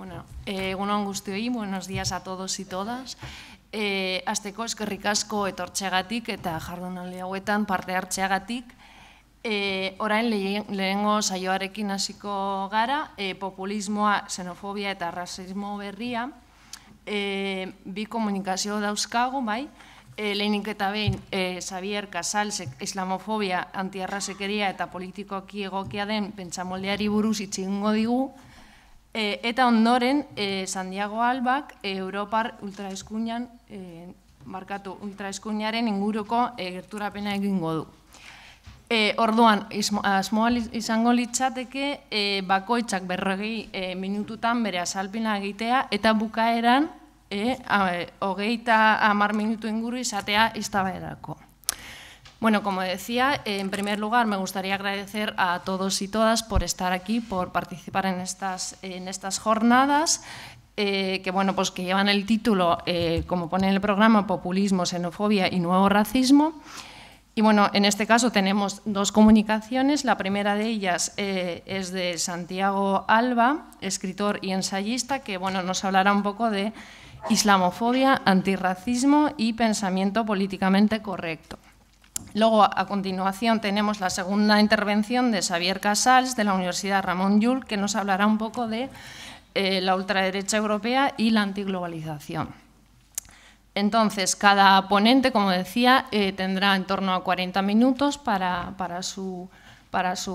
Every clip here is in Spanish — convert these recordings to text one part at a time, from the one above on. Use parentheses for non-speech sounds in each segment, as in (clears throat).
Bueno, eh, egunon guztioi, buenos días a todos y todas. Eh, azteko eskerrik asko etortxeagatik eta jardunaldi hauetan parte hartxeagatik. Eh, orain lehengo saioarekin hasiko gara, eh, populismoa, xenofobia eta rasismo berria. Eh, bi komunikazio dauzkago, bai, eh, lehenik eta behin eh, Xavier Casalsek islamofobia, antiarrasekeria eta politikoki egokia den pentsamoldeari buruz itxingo digu, E, eta ondoren, e, Santiago Albak, e, Europar ultraeskuinan, e, markatu ultraeskuinaren inguruko e, gerturapena egingo du. E, orduan, asmoa izango litzateke, e, bakoitzak berrogei e, minututan bere azalpina egitea, eta bukaeran, e, hogeita amar minutu inguru izatea iztabaerako. Bueno, como decía, en primer lugar me gustaría agradecer a todos y todas por estar aquí, por participar en estas, en estas jornadas. Eh, que, bueno, pues que llevan el título, eh, como pone en el programa, Populismo, Xenofobia y Nuevo Racismo. Y bueno, en este caso tenemos dos comunicaciones. La primera de ellas eh, es de Santiago Alba, escritor y ensayista, que bueno, nos hablará un poco de islamofobia, antirracismo y pensamiento políticamente correcto. Luego, a continuación, tenemos la segunda intervención de Xavier Casals, de la Universidad Ramón Llull, que nos hablará un poco de eh, la ultraderecha europea y la antiglobalización. Entonces, cada ponente, como decía, eh, tendrá en torno a 40 minutos para, su,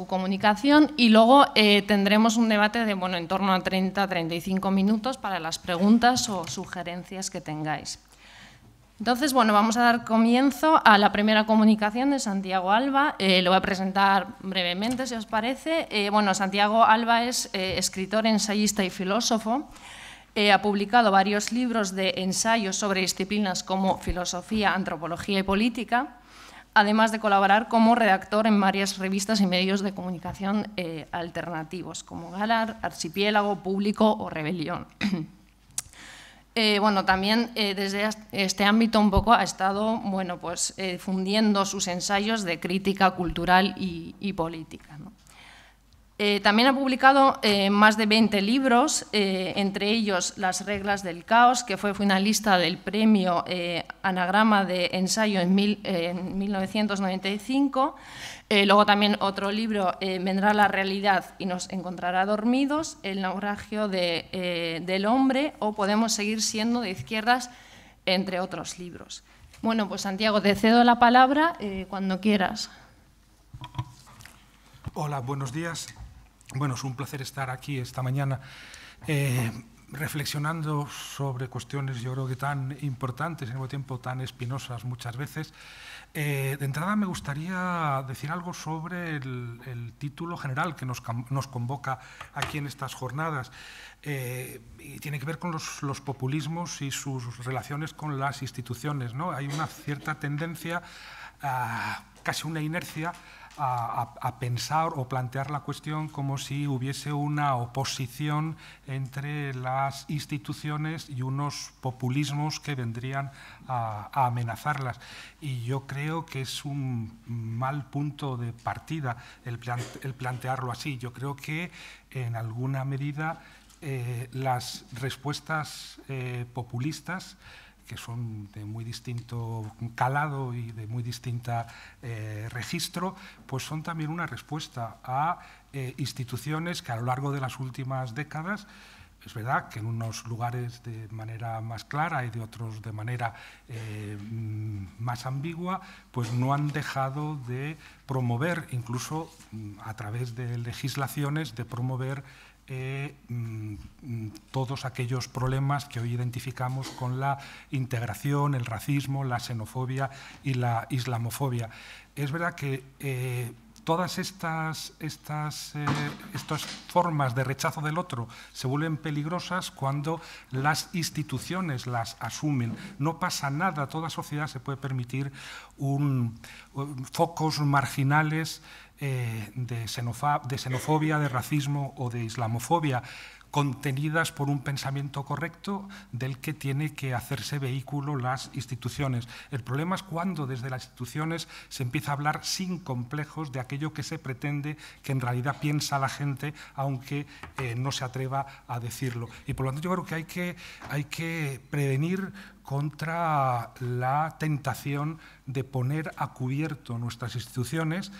comunicación y luego eh, tendremos un debate de bueno, en torno a 30-35 minutos para las preguntas o sugerencias que tengáis. Entonces, bueno, vamos a dar comienzo a la primera comunicación de Santiago Alba. Eh, lo voy a presentar brevemente, si os parece. Eh, bueno, Santiago Alba es eh, escritor, ensayista y filósofo. ha publicado varios libros de ensayos sobre disciplinas como filosofía, antropología y política, además de colaborar como redactor en varias revistas y medios de comunicación alternativos, como Galar, Archipiélago, Público o Rebelión. (clears throat) Eh, bueno, también eh, desde este ámbito un poco ha estado bueno, pues, eh, difundiendo sus ensayos de crítica cultural y, política. también ha publicado más de 20 libros, entre ellos Las reglas del caos, que fue finalista del premio Anagrama de Ensayo en, en 1995, eh, luego también otro libro, eh, Vendrá la realidad y nos encontrará dormidos, El naufragio eh, del hombre o Podemos seguir siendo de izquierdas, entre otros libros. Bueno, pues Santiago, te cedo la palabra cuando quieras. Hola, buenos días. Bueno, es un placer estar aquí esta mañana reflexionando sobre cuestiones yo creo que tan importantes al mismo tiempo tan espinosas muchas veces eh, de entrada me gustaría decir algo sobre el, título general que nos, convoca aquí en estas jornadas. Eh, tiene que ver con los, populismos y sus relaciones con las instituciones. ¿no? Hay una cierta tendencia, casi una inercia, a, pensar o plantear la cuestión como si hubiese una oposición entre las instituciones y unos populismos que vendrían a, amenazarlas. Y yo creo que es un mal punto de partida el, plantearlo así. Yo creo que en alguna medida eh, las respuestas eh, populistas que son de muy distinto calado y de muy distinta eh, registro, pues son también una respuesta a eh, instituciones que a lo largo de las últimas décadas es verdad que en unos lugares de manera más clara y de otros de manera eh, más ambigua, pues no han dejado de promover, incluso mm, a través de legislaciones, de promover eh, mm, todos aquellos problemas que hoy identificamos con la integración, el racismo, la xenofobia y la islamofobia. Es verdad que eh, todas estas, eh, estas formas de rechazo del otro se vuelven peligrosas cuando las instituciones las asumen. No pasa nada, toda sociedad se puede permitir un, focos marginales eh, de, xenofobia, de racismo o de islamofobia contenidas por un pensamiento correcto del que tiene que hacerse vehículo las instituciones. El problema es cuando desde las instituciones se empieza a hablar sin complejos de aquello que se pretende que en realidad piensa la gente, aunque eh, no se atreva a decirlo. Y por lo tanto yo creo que hay que, hay que prevenir contra la tentación de poner a cubierto nuestras instituciones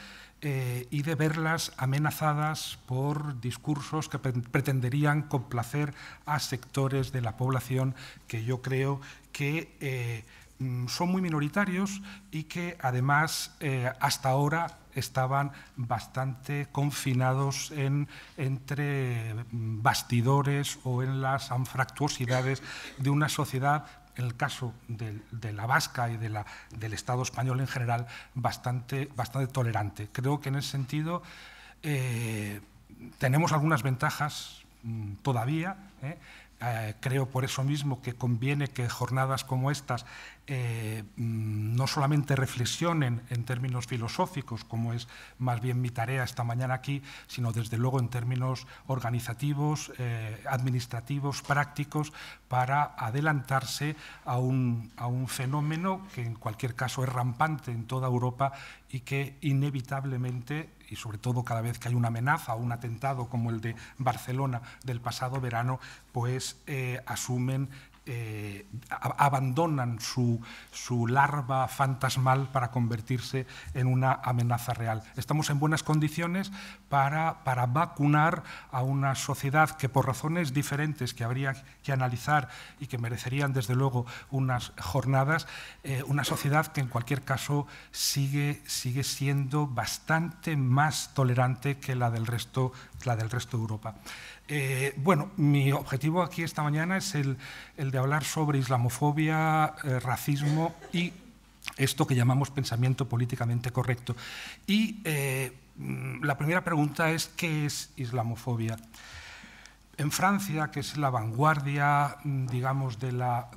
eh, y de verlas amenazadas por discursos que pretenderían complacer a sectores de la población que yo creo que eh, mm, son muy minoritarios y que además eh, hasta ahora estaban bastante confinados en, entre mm, bastidores o en las anfractuosidades de una sociedad el caso de, la vasca y del Estado español en general, bastante, bastante tolerante. Creo que en ese sentido eh, tenemos algunas ventajas mm, todavía. ¿eh? Eh, creo por eso mismo que conviene que jornadas como estas eh, mm, no solamente reflexionen en términos filosóficos, como es más bien mi tarea esta mañana aquí, sino desde luego en términos organizativos, eh, administrativos, prácticos, para adelantarse a un, a un fenómeno que en cualquier caso es rampante en toda Europa y que inevitablemente, y sobre todo cada vez que hay una amenaza o un atentado como el de Barcelona del pasado verano, pues eh, asumen eh, abandonan su, larva fantasmal para convertirse en una amenaza real. Estamos en buenas condiciones para, para, vacunar a una sociedad que por razones diferentes que habría que analizar y que merecerían desde luego unas jornadas, eh, una sociedad que en cualquier caso sigue, sigue siendo bastante más tolerante que la del resto, la del resto de Europa. Eh, bueno, mi objetivo aquí esta mañana es el, de hablar sobre islamofobia, eh, racismo y esto que llamamos pensamiento políticamente correcto. Y eh, mm, la primera pregunta es, ¿qué es islamofobia? En Francia, que es la vanguardia, mm, digamos, de la,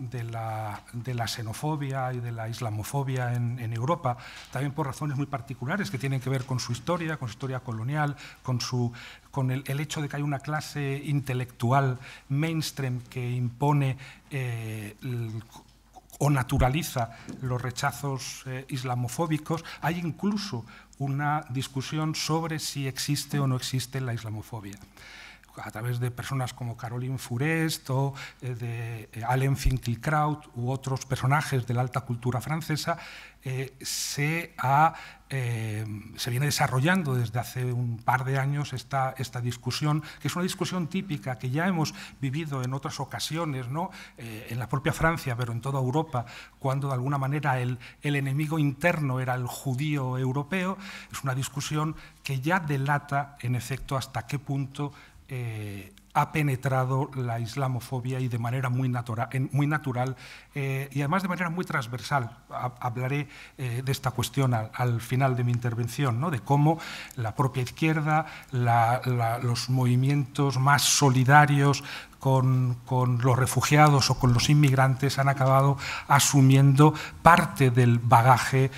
xenofobia y de la islamofobia en, Europa, también por razones muy particulares que tienen que ver con su historia, con su historia colonial, con, el, hecho de que hay una clase intelectual mainstream que impone eh, o naturaliza los rechazos eh, islamofóbicos, hay incluso una discusión sobre si existe o no existe la islamofobia a través de personas como Caroline Fourest o eh, de eh, Alain Finkielkraut u otros personajes de la alta cultura francesa, eh, se, ha, se, viene desarrollando desde hace un par de años esta, esta, discusión, que es una discusión típica que ya hemos vivido en otras ocasiones, ¿no? en la propia Francia, pero en toda Europa, cuando de alguna manera el, el enemigo interno era el judío europeo. Es una discusión que ya delata, en efecto, hasta qué punto eh, ha penetrado la islamofobia y de manera muy, muy natural eh, y además de manera muy transversal. hablaré eh, de esta cuestión al, final de mi intervención, ¿no? de cómo la propia izquierda, los movimientos más solidarios con, con, los refugiados o con los inmigrantes han acabado asumiendo parte del bagaje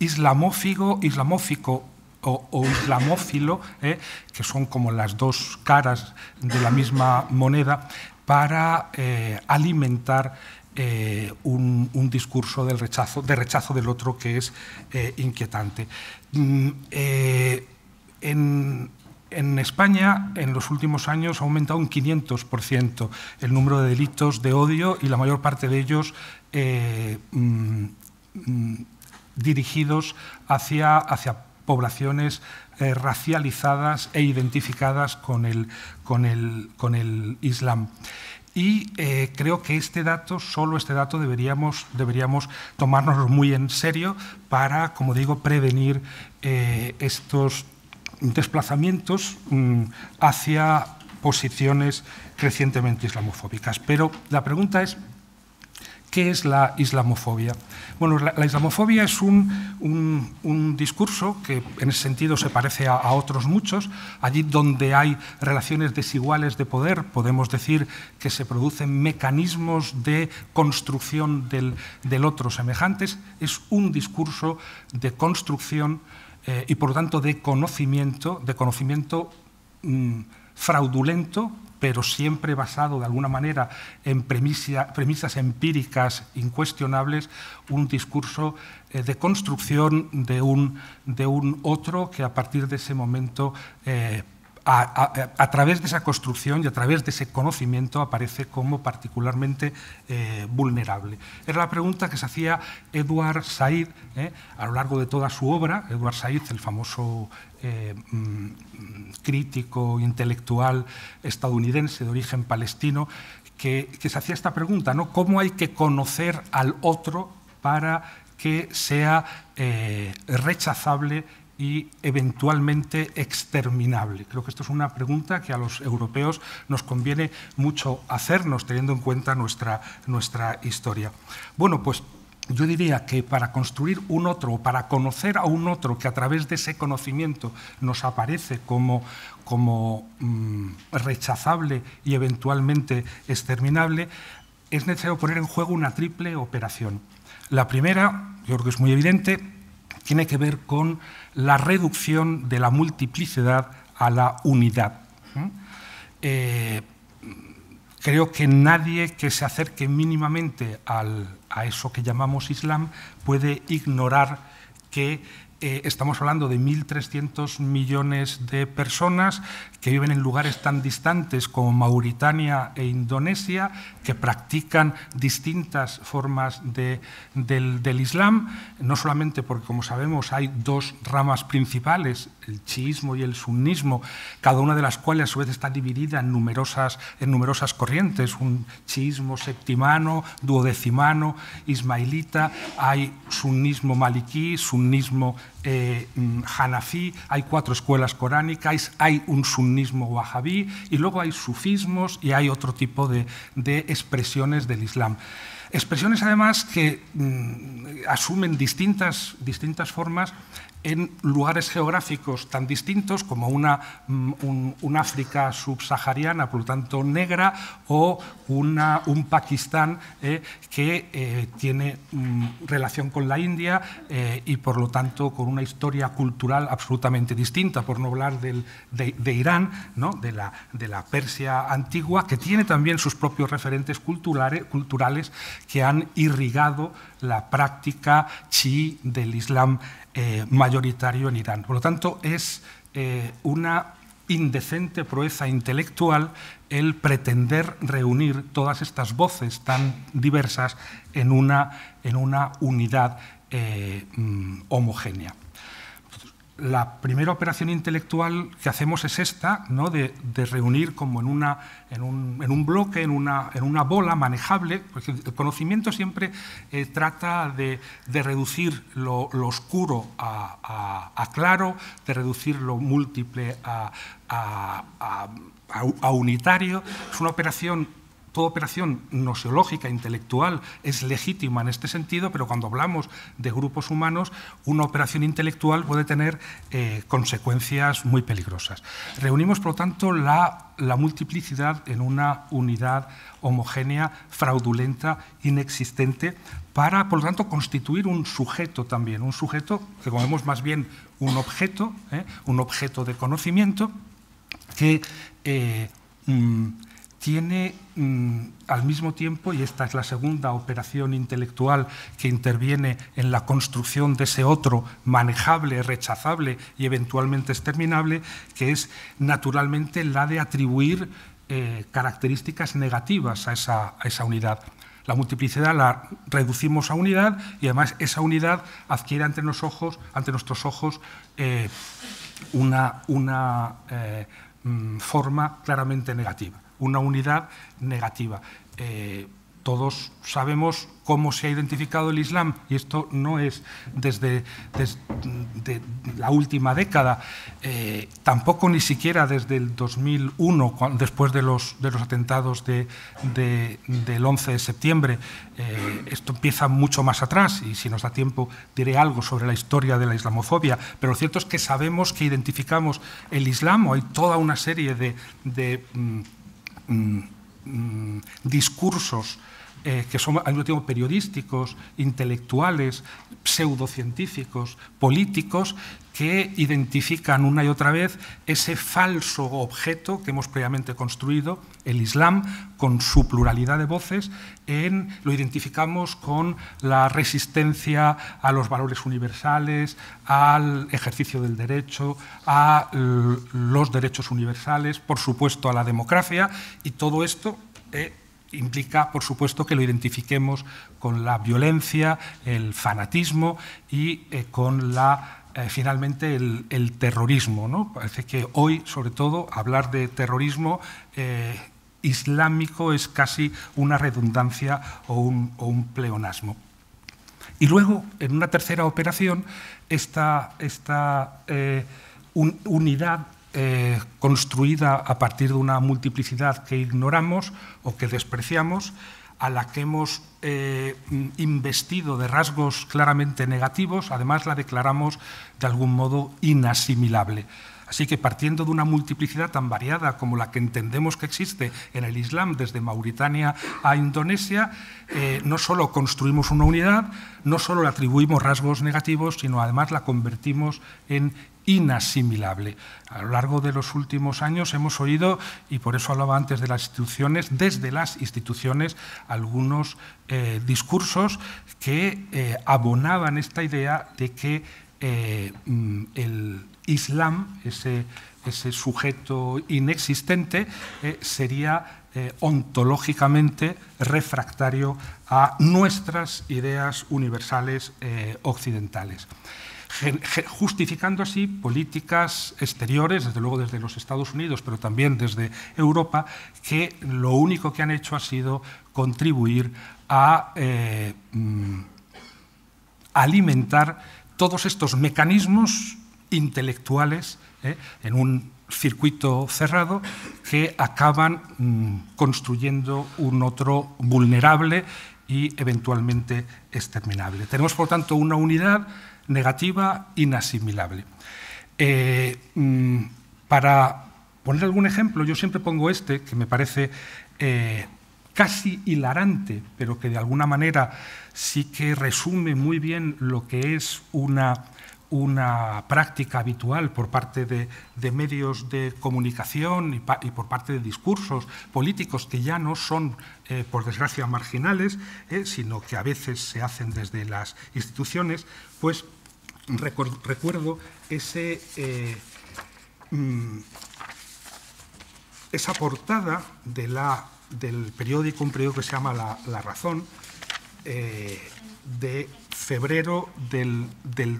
islamófico, islamófico o, islamófilo, eh, que son como las dos caras de la misma moneda, para eh, alimentar eh, un, discurso del rechazo, de rechazo del otro que es inquietante. Mm, en, en España, en los últimos años, ha aumentado un 500% el número de delitos de odio y la mayor parte de ellos mm, mm, dirigidos hacia, hacia poblaciones eh, racializadas e identificadas con el, con el, con el Islam. Y eh, creo que este dato, solo este dato, deberíamos, deberíamos tomárnoslo muy en serio para, como digo, prevenir eh, estos desplazamientos mm, hacia posiciones crecientemente islamofóbicas. Pero la pregunta es, ¿Qué es la islamofobia? Bueno, la, islamofobia es un, discurso que en ese sentido se parece a, otros muchos. Allí donde hay relaciones desiguales de poder, podemos decir que se producen mecanismos de construcción del, otro semejantes. Es un discurso de construcción y por lo tanto de conocimiento, de conocimiento mm, fraudulento pero siempre basado de alguna manera en premisas empíricas incuestionables, un discurso eh, de construcción de un, de un, otro que a partir de ese momento eh, a, través de esa construcción y a través de ese conocimiento aparece como particularmente eh, vulnerable. Era la pregunta que se hacía Edward Said a lo largo de toda su obra. Edward Said, el famoso eh, mm, crítico intelectual estadounidense de origen palestino, que, se hacía esta pregunta, ¿no? ¿Cómo hay que conocer al otro para que sea eh, rechazable y eventualmente exterminable? Creo que esto es una pregunta que a los europeos nos conviene mucho hacernos, teniendo en cuenta nuestra, nuestra historia. Bueno, pues yo diría que para construir un otro, para conocer a un otro que a través de ese conocimiento nos aparece como, como mm, rechazable y eventualmente exterminable, es necesario poner en juego una triple operación. La primera, yo creo que es muy evidente, tiene que ver con la reducción de la multiplicidad a la unidad. Eh, creo que nadie que se acerque mínimamente al, a eso que llamamos Islam puede ignorar que eh, estamos hablando de 1.300 millones de personas que viven en lugares tan distantes como Mauritania e Indonesia, que practican distintas formas del, del, Islam, no solamente porque, como sabemos, hay dos ramas principales, el chiismo y el sunnismo, cada una de las cuales a su vez está dividida en numerosas, en numerosas corrientes, un chiismo septimano, duodecimano, ismailita, hay sunnismo maliquí, sunnismo eh, mm, hay cuatro escuelas coránicas, hay un sunnismo wahabí y luego hay sufismos y hay otro tipo de, de expresiones del Islam. Expresiones además que mm, asumen distintas, distintas formas en lugares geográficos tan distintos como una, mm, un, África subsahariana, por lo tanto negra, o una, un Pakistán eh, que eh, tiene mm, relación con la India eh, y por lo tanto con una historia cultural absolutamente distinta, por no hablar del, de, Irán, ¿no? de, la, de la Persia antigua, que tiene también sus propios referentes culturales, culturales que han irrigado la práctica chií del Islam eh, mayoritario en Irán. Por lo tanto, es eh, una indecente proeza intelectual el pretender reunir todas estas voces tan diversas en una, en una unidad eh, mm, homogénea la primera operación intelectual que hacemos es esta, ¿no? de, reunir como en, una, en, un, bloque, en una, en una, bola manejable, porque el conocimiento siempre eh, trata de, reducir lo, oscuro a, claro, de reducir lo múltiple a, a unitario. Es una operación toda operación noseológica, intelectual, es legítima en este sentido, pero cuando hablamos de grupos humanos, una operación intelectual puede tener eh, consecuencias muy peligrosas. Reunimos, por lo tanto, la, multiplicidad en una unidad homogénea, fraudulenta, inexistente, para, por lo tanto, constituir un sujeto también, un sujeto que, como más bien un objeto, ¿eh? un objeto de conocimiento que eh, mm, tiene mm, al mismo tiempo, y esta es la segunda operación intelectual que interviene en la construcción de ese otro manejable, rechazable y eventualmente exterminable, que es naturalmente la de atribuir eh, características negativas a esa, unidad. La multiplicidad la reducimos a unidad y además esa unidad adquiere ante, nuestros ojos eh, una, una eh, mm, forma claramente negativa una unidad negativa. Eh, todos sabemos cómo se ha identificado el Islam y esto no es desde, la última década, eh, tampoco ni siquiera desde el 2001, después de los, de los atentados del 11 de septiembre. Eh, esto empieza mucho más atrás y si nos da tiempo diré algo sobre la historia de la islamofobia, pero lo cierto es que sabemos que identificamos el Islam, hay toda una serie de... Mm, Mm, discursos eh, que son al tiempo periodísticos, intelectuales, pseudocientíficos, políticos, que identifican una y otra vez ese falso objeto que hemos previamente construido, el Islam, con su pluralidad de voces, en, lo identificamos con la resistencia a los valores universales, al ejercicio del derecho, a los derechos universales, por supuesto a la democracia, y todo esto eh, implica, por supuesto, que lo identifiquemos con la violencia, el fanatismo y eh, con la eh, finalmente el, terrorismo. ¿no? Parece que hoy, sobre todo, hablar de terrorismo eh, islámico es casi una redundancia o un, pleonasmo. Y luego, en una tercera operación, esta, esta unidad construida a partir de una multiplicidad que ignoramos o que despreciamos, a la que hemos eh, investido de rasgos claramente negativos, además la declaramos de algún modo inasimilable. Así que partiendo de una multiplicidad tan variada como la que entendemos que existe en el Islam desde Mauritania a Indonesia, eh, no solo construimos una unidad, no solo le atribuimos rasgos negativos, sino además la convertimos en inasimilable. A lo largo de los últimos años hemos oído, y por eso hablaba antes de las instituciones, desde las instituciones algunos eh, discursos que eh, abonaban esta idea de que mm, el Islam, ese, ese sujeto inexistente, sería ontológicamente refractario a nuestras ideas universales occidentales. Justificando así políticas exteriores, desde luego desde los Estados Unidos, pero también desde Europa, que lo único que han hecho ha sido contribuir a eh, mm, alimentar todos estos mecanismos intelectuales eh, en un circuito cerrado que acaban mm, construyendo un otro vulnerable y eventualmente exterminable. Tenemos, por tanto, una unidad negativa inasimilable. Eh, mm, para poner algún ejemplo, yo siempre pongo este, que me parece eh, casi hilarante, pero que de alguna manera sí que resume muy bien lo que es una una práctica habitual por parte de, medios de comunicación y, por parte de discursos políticos que ya no son, eh, por desgracia, marginales, eh, sino que a veces se hacen desde las instituciones, pues recuerdo ese, eh, mm, esa portada de la, del periódico, un periódico que se llama La, Razón, de febrero del,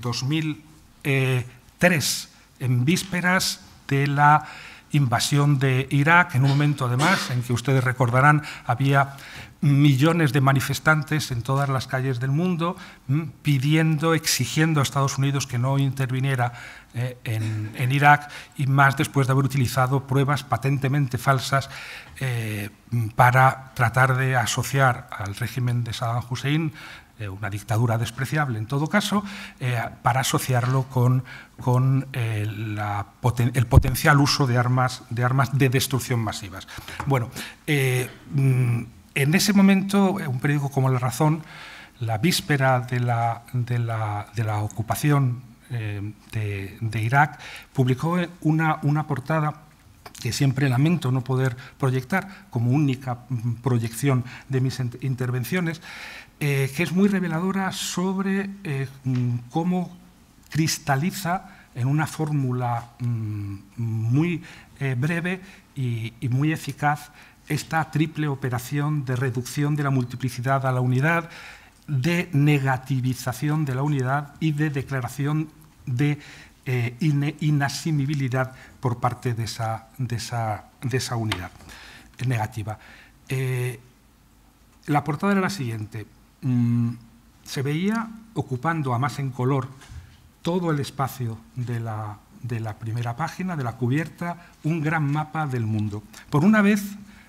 2003, en vísperas de la invasión de Irak, en un momento además en que ustedes recordarán había millones de manifestantes en todas las calles del mundo mm, pidiendo, exigiendo a Estados Unidos que no interviniera eh, en, Irak y más después de haber utilizado pruebas patentemente falsas eh, para tratar de asociar al régimen de Saddam Hussein eh, una dictadura despreciable en todo caso, eh, para asociarlo con, con eh, el potencial uso de armas, de armas de destrucción masivas. Bueno, mm, en ese momento, un periódico como La Razón, la víspera de la, de la, de la ocupación de, de, Irak, publicó una, una portada que siempre lamento no poder proyectar como única proyección de mis intervenciones, eh, que es muy reveladora sobre eh, mm, cómo cristaliza en una fórmula mm, muy eh, breve y, muy eficaz esta triple operación de reducción de la multiplicidad a la unidad, de negativización de la unidad y de declaración de inasimibilidad por parte de esa unidad negativa. la portada era la siguiente. Mm, se veía ocupando a más en color todo el espacio de la, de la primera página, de la cubierta, un gran mapa del mundo. Por una vez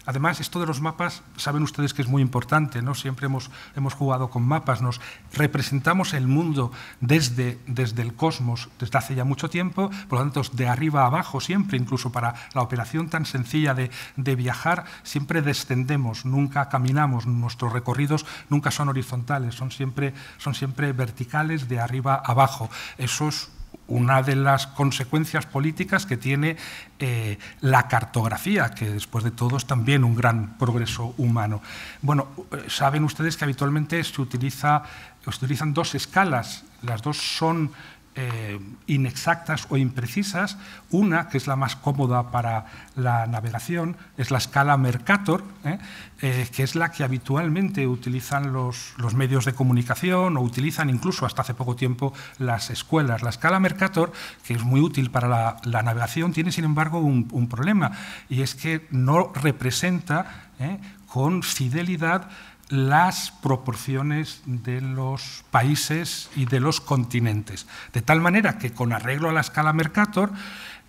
Además, esto de los mapas, saben ustedes que es muy importante, ¿no? Siempre hemos, hemos jugado con mapas, nos representamos el mundo desde, desde el cosmos desde hace ya mucho tiempo, por lo tanto, de arriba a abajo siempre, incluso para la operación tan sencilla de, de viajar, siempre descendemos, nunca caminamos, nuestros recorridos nunca son horizontales, son siempre, son siempre verticales de arriba a abajo. Eso es una de las consecuencias políticas que tiene eh, la cartografía, que después de todo es también un gran progreso humano. Bueno, eh, saben ustedes que habitualmente se, utiliza, se utilizan dos escalas, las dos son eh, inexactas o imprecisas. Una, que es la más cómoda para la navegación, es la escala Mercator, ¿eh? Eh, que es la que habitualmente utilizan los, medios de comunicación o utilizan incluso hasta hace poco tiempo las escuelas. La escala Mercator, que es muy útil para la, navegación, tiene sin embargo un, problema y es que no representa con fidelidad las proporciones de los países y de los continentes. De tal manera que con arreglo a la escala Mercator,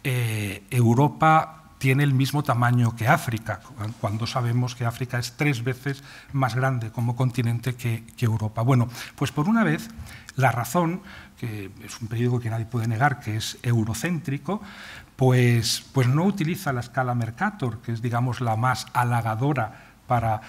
eh, Europa tiene el mismo tamaño que África, cuando sabemos que África es tres veces más grande como continente que, Europa. Bueno, pues por una vez, la razón, que es un periódico que nadie puede negar que es eurocéntrico, pues, pues no utiliza la escala Mercator, que es, digamos, la más halagadora para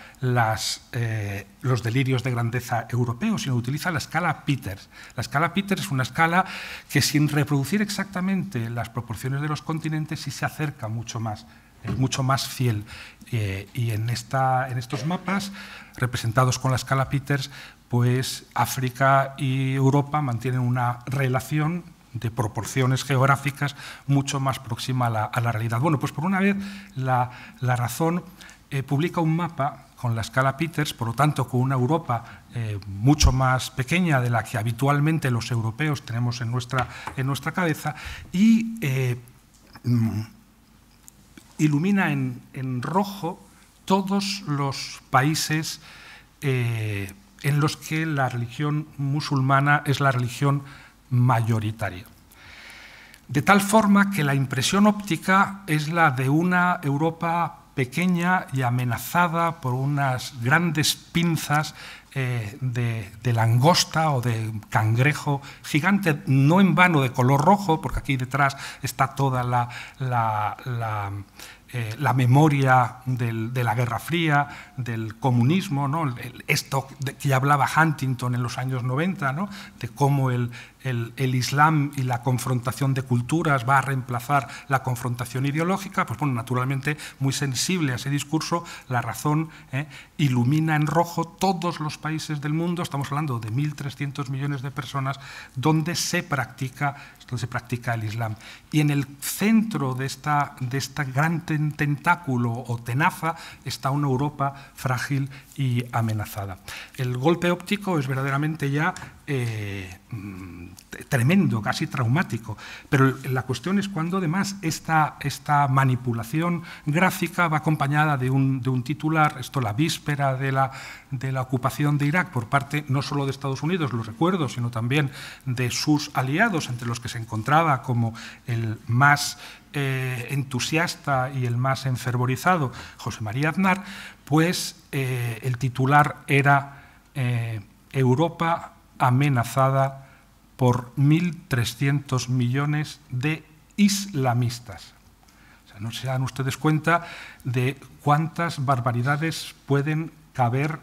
eh, los delirios de grandeza europeos, sino utiliza la escala Peters. La escala Peters es una escala que sin reproducir exactamente las proporciones de los continentes sí se acerca mucho más, es mucho más fiel. Eh, y en, estos mapas, representados con la escala Peters, pues África y Europa mantienen una relación de proporciones geográficas mucho más próxima a la, realidad. Bueno, pues por una vez la razón eh, publica un mapa con la escala Peters, por lo tanto con una Europa eh, mucho más pequeña de la que habitualmente los europeos tenemos en nuestra, en nuestra cabeza, y eh, mm, ilumina en, en, rojo todos los países en los que la religión musulmana es la religión mayoritaria. De tal forma que la impresión óptica es la de una Europa pequeña y amenazada por unas grandes pinzas eh, de, langosta o de cangrejo gigante, no en vano de color rojo, porque aquí detrás está toda la, la, la eh, memoria de la Guerra Fría, del comunismo, ¿no? esto que hablaba Huntington en los años 90, ¿no? de cómo el, el, Islam y la confrontación de culturas va a reemplazar la confrontación ideológica, pues bueno, naturalmente muy sensible a ese discurso, la razón ¿eh? ilumina en rojo todos los países del mundo, estamos hablando de 1.300 millones de personas, donde se practica, donde se practica el Islam. Y en el centro de esta, de esta gran tentáculo o tenaza está una Europa frágil y amenazada. El golpe óptico es verdaderamente ya eh, mm, tremendo, casi traumático, pero la cuestión es cuando además esta, esta manipulación gráfica va acompañada de un, de un titular, esto la víspera de la, de la ocupación de Irak por parte no solo de Estados Unidos, lo recuerdo, sino también de sus aliados, entre los que se encontraba como el más eh, entusiasta y el más enfervorizado, José María Aznar, pues eh, el titular era Europa amenazada por 1.300 millones de islamistas. O sea, no se dan ustedes cuenta de cuántas barbaridades pueden caber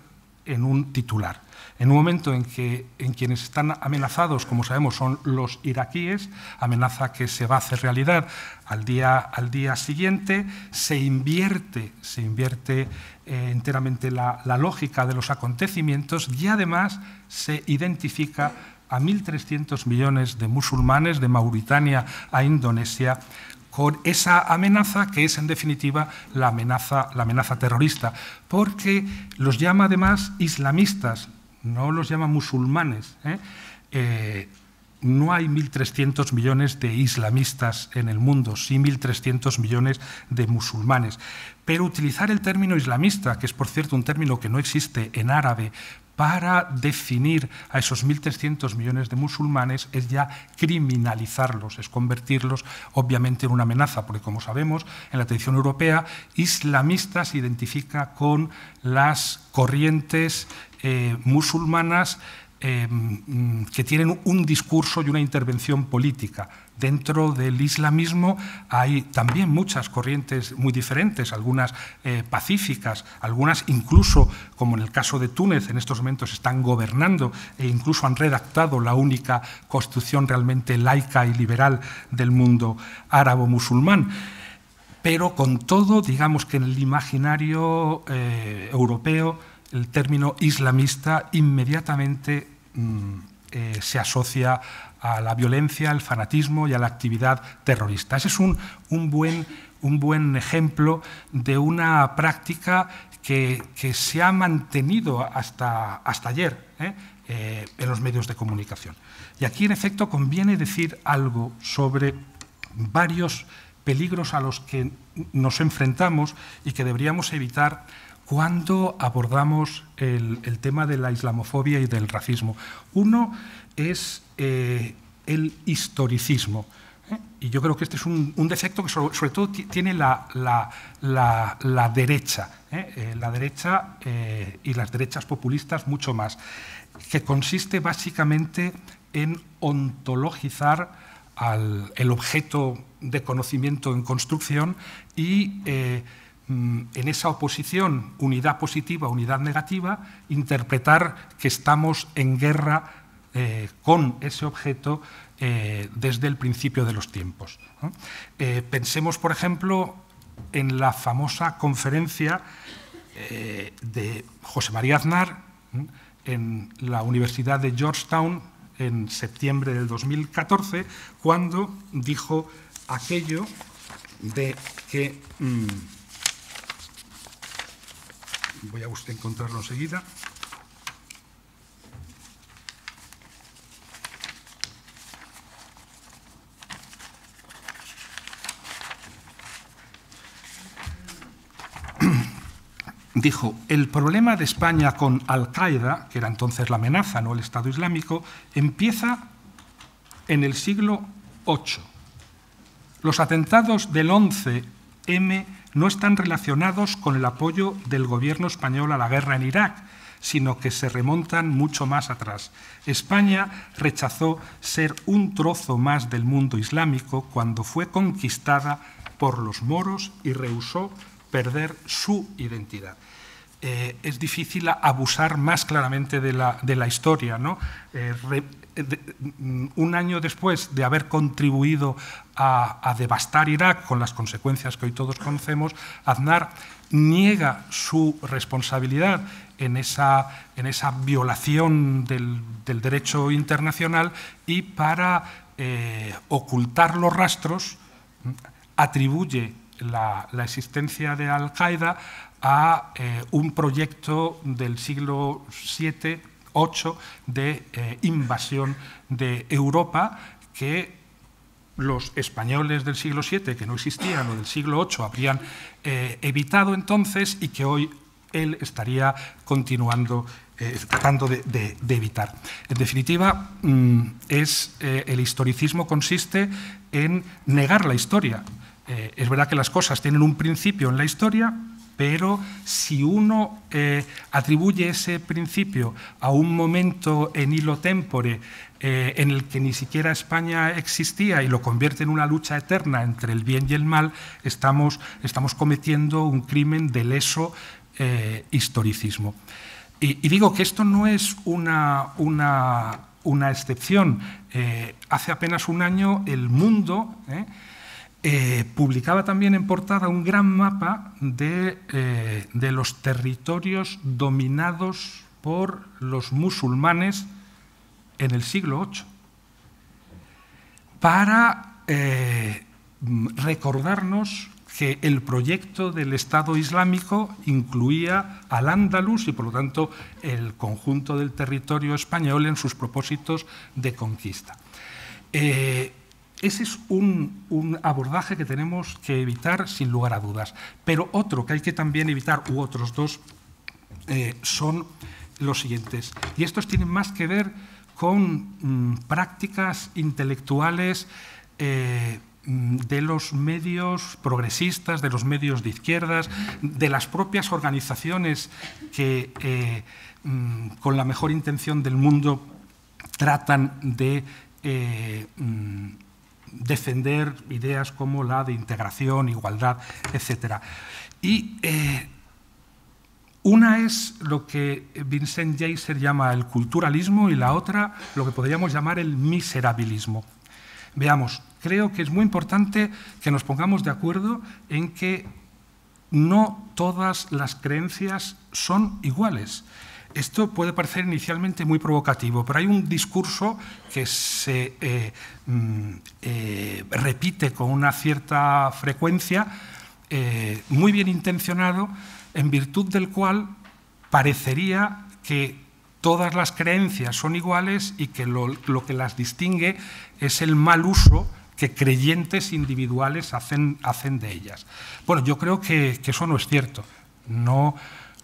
en un titular. En un momento en que en quienes están amenazados, como sabemos, son los iraquíes, amenaza que se va a hacer realidad al día, al día siguiente, se invierte, se invierte eh, enteramente la, la lógica de los acontecimientos y además se identifica a 1.300 millones de musulmanes de Mauritania a Indonesia con esa amenaza que es en definitiva la amenaza, la amenaza terrorista, porque los llama además islamistas, no los llama musulmanes. ¿eh? Eh, no hay 1.300 millones de islamistas en el mundo, sí 1.300 millones de musulmanes. Pero utilizar el término islamista, que es por cierto un término que no existe en árabe para definir a esos 1.300 millones de musulmanes es ya criminalizarlos, es convertirlos obviamente en una amenaza, porque como sabemos, en la tradición europea, islamista se identifica con las corrientes eh, musulmanas eh, que tienen un discurso y una intervención política. Dentro del islamismo hay también muchas corrientes muy diferentes, algunas eh, pacíficas, algunas incluso, como en el caso de Túnez, en estos momentos están gobernando e incluso han redactado la única constitución realmente laica y liberal del mundo árabo-musulmán. Pero con todo, digamos que en el imaginario europeo, el término islamista inmediatamente mm, eh, se asocia a la violencia, al fanatismo y a la actividad terrorista. Ese es un, buen, un buen, ejemplo de una práctica que, se ha mantenido hasta, hasta ayer ¿eh? Eh, en los medios de comunicación. Y aquí, en efecto, conviene decir algo sobre varios peligros a los que nos enfrentamos y que deberíamos evitar cuando abordamos el, tema de la islamofobia y del racismo. Uno es eh, el historicismo. ¿eh? Y yo creo que este es un, defecto que sobre, todo tiene la, derecha, ¿eh? la derecha y las derechas populistas mucho más, que consiste básicamente en ontologizar al, el objeto de conocimiento en construcción y en esa oposición, unidad positiva, unidad negativa, interpretar que estamos en guerra eh, con ese objeto eh, desde el principio de los tiempos. Eh, pensemos, por ejemplo, en la famosa conferencia de José María Aznar en la Universidad de Georgetown en septiembre del 2014, cuando dijo aquello de que... Mm, voy a usted encontrarlo enseguida. (clears throat) Dijo, el problema de España con Al-Qaeda, que era entonces la amenaza, no el Estado Islámico, empieza en el siglo VIII. Los atentados del 11M no están relacionados con el apoyo del gobierno español a la guerra en Irak, sino que se remontan mucho más atrás. España rechazó ser un trozo más del mundo islámico cuando fue conquistada por los moros y rehusó perder su identidad. Eh, es difícil abusar más claramente de la, historia. ¿no? Eh, Mm, un año después de haber contribuido a, devastar Irak con las consecuencias que hoy todos conocemos, Aznar niega su responsabilidad en esa, en esa violación del, derecho internacional y para eh, ocultar los rastros mm, atribuye la, existencia de Al-Qaeda a eh, un proyecto del siglo VII 8 de eh, invasión de Europa que los españoles del siglo VII, que no existían, o del siglo VIII, habrían eh, evitado entonces y que hoy él estaría continuando tratando de, evitar. En definitiva, mm, es, el historicismo consiste en negar la historia. Es verdad que las cosas tienen un principio en la historia, pero si uno eh, atribuye ese principio a un momento en hilo tempore eh, en el que ni siquiera España existía y lo convierte en una lucha eterna entre el bien y el mal, estamos, cometiendo un crimen de leso eh, historicismo. Y, digo que esto no es una, excepción. hace apenas un año el mundo eh, publicaba también en portada un gran mapa eh, de, los territorios dominados por los musulmanes en el siglo VIII, para eh, recordarnos que el proyecto del Estado Islámico incluía al Andalus y, por lo tanto, el conjunto del territorio español en sus propósitos de conquista. Ese es un, abordaje que tenemos que evitar sin lugar a dudas. Pero otro que hay que también evitar, u otros dos, eh, son los siguientes. Y estos tienen más que ver con mm, prácticas intelectuales eh, mm, de los medios progresistas, de los medios de izquierdas, de las propias organizaciones que, eh, mm, con la mejor intención del mundo, tratan de defender ideas como la de integración, igualdad, etc. Y una es lo que Vincent Jaser llama el culturalismo y la otra lo que podríamos llamar el miserabilismo. Veamos, creo que es muy importante que nos pongamos de acuerdo en que no todas las creencias son iguales. Esto puede parecer inicialmente muy provocativo, pero hay un discurso que se eh, mm, eh, repite con una cierta frecuencia, eh, muy bien intencionado, en virtud del cual parecería que todas las creencias son iguales y que lo, que las distingue es el mal uso que creyentes individuales hacen, de ellas. Bueno, yo creo que, que eso no es cierto. No,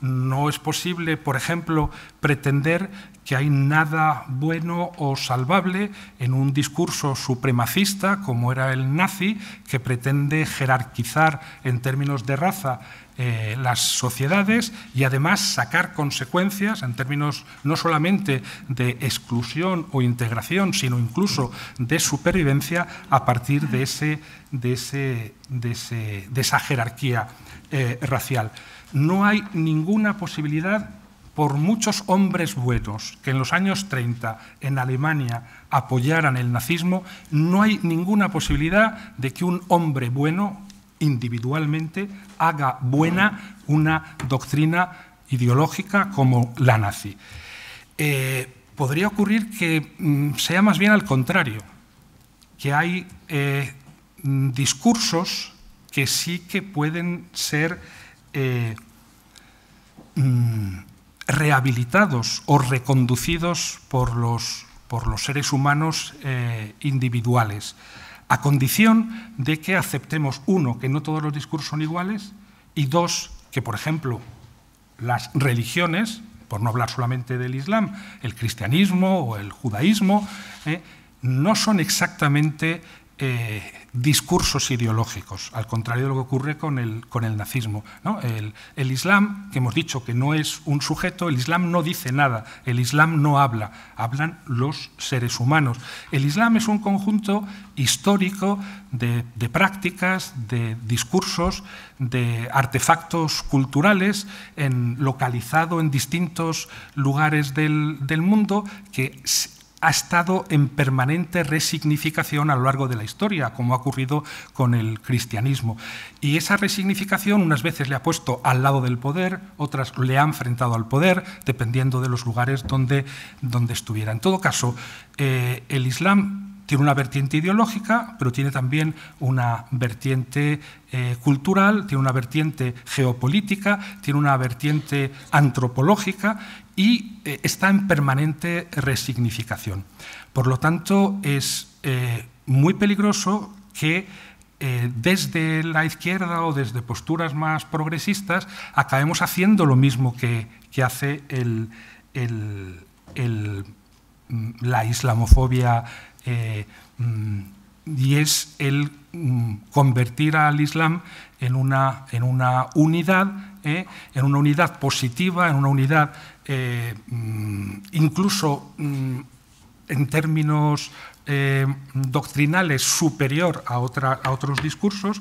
no es posible, por ejemplo, pretender que hay nada bueno o salvable en un discurso supremacista como era el nazi, que pretende jerarquizar en términos de raza eh, las sociedades y además sacar consecuencias en términos no solamente de exclusión o integración, sino incluso de supervivencia a partir de, ese, de, ese, de, esa jerarquía eh, racial no hay ninguna posibilidad por muchos hombres buenos que en los años 30 en Alemania apoyaran el nazismo, no hay ninguna posibilidad de que un hombre bueno individualmente haga buena una doctrina ideológica como la nazi. Eh, podría ocurrir que mm, sea más bien al contrario, que hay eh, discursos que sí que pueden ser eh, mm, rehabilitados o reconducidos por los, por los seres humanos eh, individuales, a condición de que aceptemos, uno, que no todos los discursos son iguales, y dos, que, por ejemplo, las religiones, por no hablar solamente del Islam, el cristianismo o el judaísmo, eh, no son exactamente eh, discursos ideológicos, al contrario de lo que ocurre con el, con el nazismo. El, Islam, que hemos dicho que no es un sujeto, el Islam no dice nada, el Islam no habla, hablan los seres humanos. El Islam es un conjunto histórico de, prácticas, de discursos, de artefactos culturales en, localizado en distintos lugares del, del mundo que ha estado en permanente resignificación a lo largo de la historia, como ha ocurrido con el cristianismo. Y esa resignificación unas veces le ha puesto al lado del poder, otras le ha enfrentado al poder, dependiendo de los lugares donde, donde estuviera. En todo caso, eh, el Islam tiene una vertiente ideológica, pero tiene también una vertiente eh, cultural, tiene una vertiente geopolítica, tiene una vertiente antropológica y eh, está en permanente resignificación. Por lo tanto, es eh, muy peligroso que desde la izquierda o desde posturas más progresistas acabemos haciendo lo mismo que, hace la islamofobia eh, mm, y es el mm, convertir al Islam en una, en una unidad, eh, en una unidad positiva, en una unidad eh, mm, incluso en términos doctrinales superior a, otra, a, otros discursos,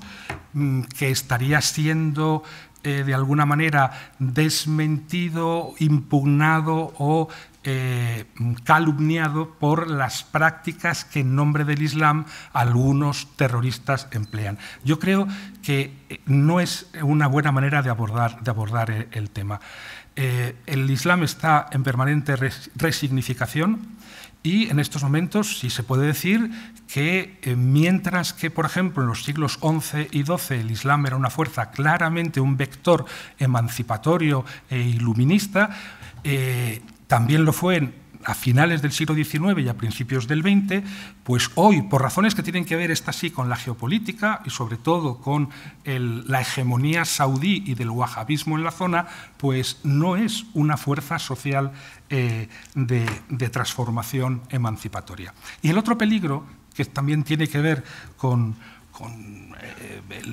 que estaría siendo de alguna manera desmentido, impugnado o eh, calumniado por las prácticas que en nombre del Islam algunos terroristas emplean. Yo creo que eh, no es una buena manera de abordar, eh, el, tema. el Islam está en permanente resignificación y en estos momentos sí se puede decir que mientras que, por ejemplo, en los siglos XI y XII el Islam era una fuerza claramente un vector emancipatorio e iluminista, también lo fue a finales del siglo XIX y a principios del XX, pues hoy, por razones que tienen que ver, esta sí, con la geopolítica y sobre todo con la hegemonía saudí y del wahabismo en la zona, pues no es una fuerza social eh, de, transformación emancipatoria. Y el otro peligro, que también tiene que ver con,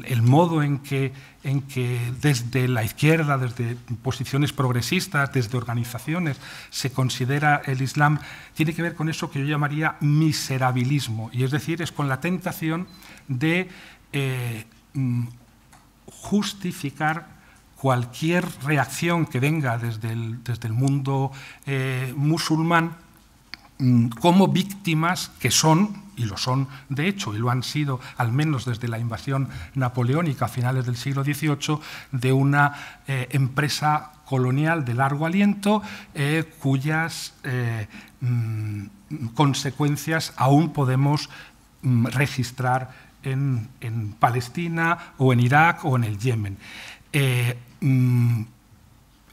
el, modo en que, en que desde la izquierda, desde posiciones progresistas, desde organizaciones, se considera el Islam, tiene que ver con eso que yo llamaría miserabilismo, y es decir, es con la tentación de eh, mm, justificar cualquier reacción que venga desde el, desde el mundo eh, musulmán mm, como víctimas que son, y lo son de hecho, y lo han sido al menos desde la invasión napoleónica a finales del siglo XVIII, de una eh, empresa colonial de largo aliento eh, cuyas mm, consecuencias aún podemos mm, registrar en, en, Palestina o en Irak o en el Yemen. Mm,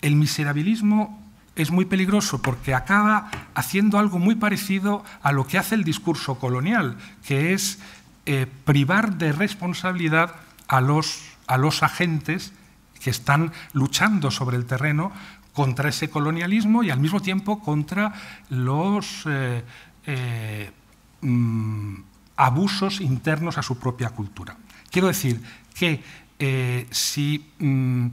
el miserabilismo es muy peligroso porque acaba haciendo algo muy parecido a lo que hace el discurso colonial, que es eh, privar de responsabilidad a los, a los agentes que están luchando sobre el terreno contra ese colonialismo y al mismo tiempo contra los eh, eh, mm, abusos internos a su propia cultura. Quiero decir que si mm,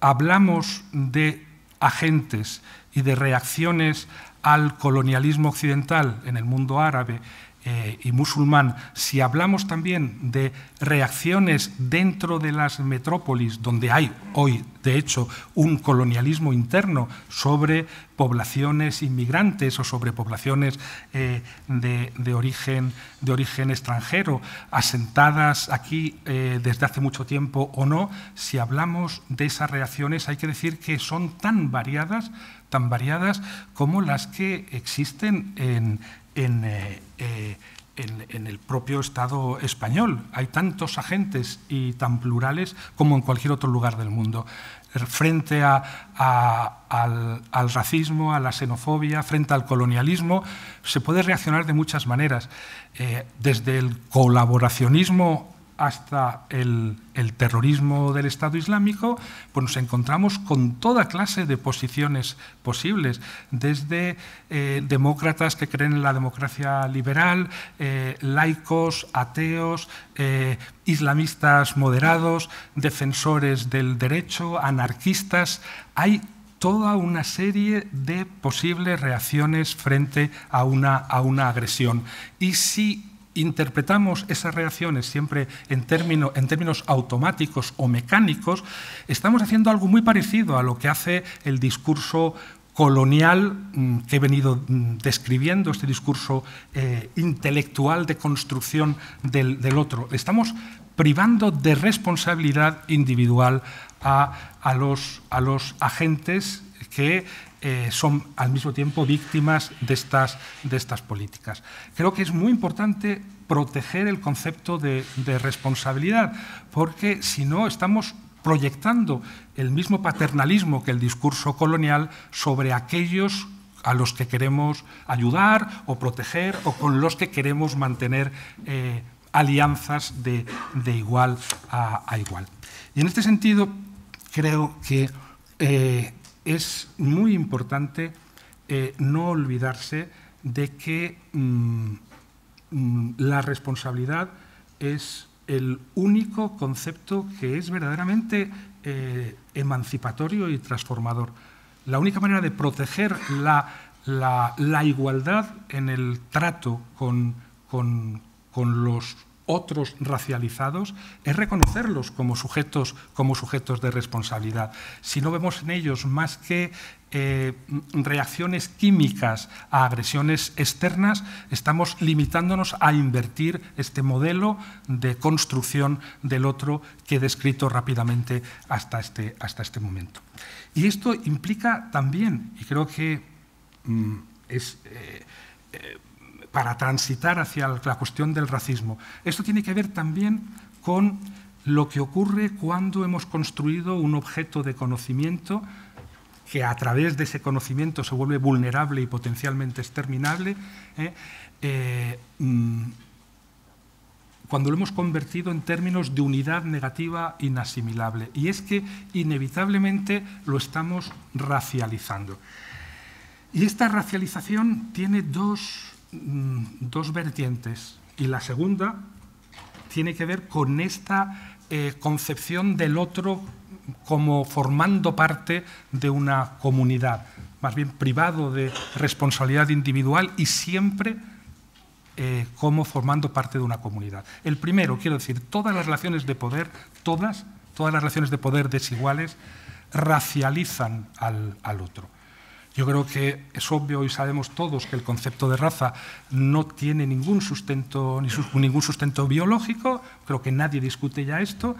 hablamos de agentes y de reacciones al colonialismo occidental en el mundo árabe eh, y musulmán, si hablamos también de reacciones dentro de las metrópolis, donde hay hoy, de hecho, un colonialismo interno sobre poblaciones inmigrantes o sobre poblaciones eh, de, origen, de, origen, extranjero, asentadas aquí eh, desde hace mucho tiempo o no, si hablamos de esas reacciones hay que decir que son tan variadas, tan variadas como las que existen en, eh, eh, en, el propio Estado español. Hay tantos agentes y tan plurales como en cualquier otro lugar del mundo. Frente al, racismo, a la xenofobia, frente al colonialismo, se puede reaccionar de muchas maneras. Eh, desde el colaboracionismo hasta el, terrorismo del Estado Islámico, pues nos encontramos con toda clase de posiciones posibles, desde eh, demócratas que creen en la democracia liberal, eh, laicos, ateos, eh, islamistas moderados, defensores del derecho, anarquistas. Hay toda una serie de posibles reacciones frente a una, a una agresión. Y si interpretamos esas reacciones siempre en, en, términos automáticos o mecánicos, estamos haciendo algo muy parecido a lo que hace el discurso colonial mm, que he venido mm, describiendo, este discurso eh, intelectual de construcción del, otro. Estamos privando de responsabilidad individual a, los, a los agentes que eh, son al mismo tiempo víctimas de estas, de estas políticas. Creo que es muy importante proteger el concepto de, responsabilidad, porque si no estamos proyectando el mismo paternalismo que el discurso colonial sobre aquellos a los que queremos ayudar o proteger o con los que queremos mantener eh, alianzas de, igual a, igual. Y en este sentido, creo que eh, es muy importante eh, no olvidarse de que mm, mm, la responsabilidad es el único concepto que es verdaderamente eh, emancipatorio y transformador. La única manera de proteger la, igualdad en el trato con, con los otros racializados es reconocerlos como sujetos, como sujetos de responsabilidad. Si no vemos en ellos más que eh, reacciones químicas a agresiones externas, estamos limitándonos a invertir este modelo de construcción del otro que he descrito rápidamente hasta este, hasta este momento. Y esto implica también, y creo que mm, es... Eh, eh, para transitar hacia la cuestión del racismo. Esto tiene que ver también con lo que ocurre cuando hemos construido un objeto de conocimiento que a través de ese conocimiento se vuelve vulnerable y potencialmente exterminable, ¿eh? Eh, mm, cuando lo hemos convertido en términos de unidad negativa inasimilable. Y es que inevitablemente lo estamos racializando. Y esta racialización tiene dos, mm, dos vertientes. Y la segunda tiene que ver con esta eh, concepción del otro como formando parte de una comunidad, más bien privado de responsabilidad individual y siempre eh, como formando parte de una comunidad. El primero, quiero decir, todas las relaciones de poder, todas, todas las relaciones de poder desiguales, racializan al, al otro. Yo creo que es obvio y sabemos todos que el concepto de raza no tiene ningún sustento, ni ningún sustento biológico, creo que nadie discute ya esto,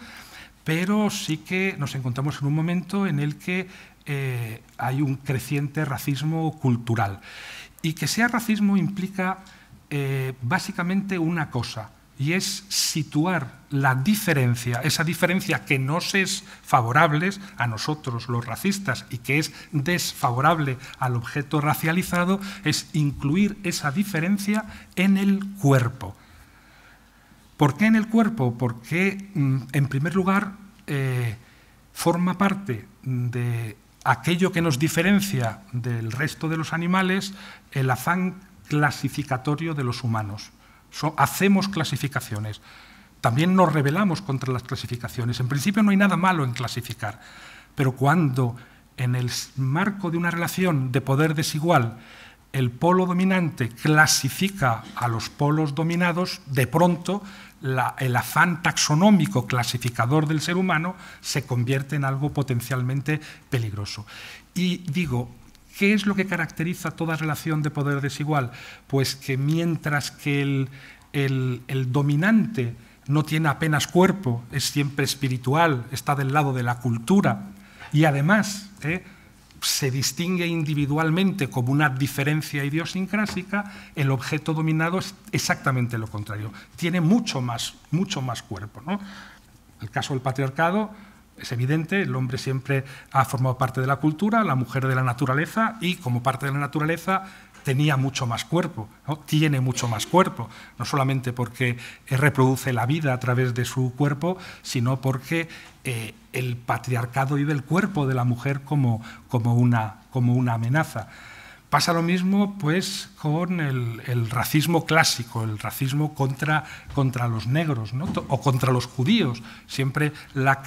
pero sí que nos encontramos en un momento en el que eh, hay un creciente racismo cultural. Y que sea racismo implica eh, básicamente una cosa, y es situar la diferencia, esa diferencia que nos es favorable a nosotros los racistas y que es desfavorable al objeto racializado, es incluir esa diferencia en el cuerpo. ¿Por qué en el cuerpo? Porque, mm, en primer lugar, eh, forma parte de aquello que nos diferencia del resto de los animales el afán clasificatorio de los humanos hacemos clasificaciones. También nos rebelamos contra las clasificaciones. En principio no hay nada malo en clasificar, pero cuando en el marco de una relación de poder desigual el polo dominante clasifica a los polos dominados, de pronto el afán taxonómico clasificador del ser humano se convierte en algo potencialmente peligroso. Y digo, ¿Qué es lo que caracteriza toda relación de poder desigual? Pues que mientras que el, dominante no tiene apenas cuerpo, es siempre espiritual, está del lado de la cultura y además ¿eh? se distingue individualmente como una diferencia idiosincrásica, el objeto dominado es exactamente lo contrario, tiene mucho más, mucho más cuerpo. ¿no? El caso del patriarcado es evidente, el hombre siempre ha formado parte de la cultura, la mujer de la naturaleza y como parte de la naturaleza tenía mucho más cuerpo, tiene mucho más cuerpo, no solamente porque reproduce la vida a través de su cuerpo, sino porque eh, el patriarcado vive el cuerpo de la mujer como, como, una, como una amenaza. Pasa lo mismo pues, con el, racismo clásico, el racismo contra, contra los negros o contra los judíos. Siempre la,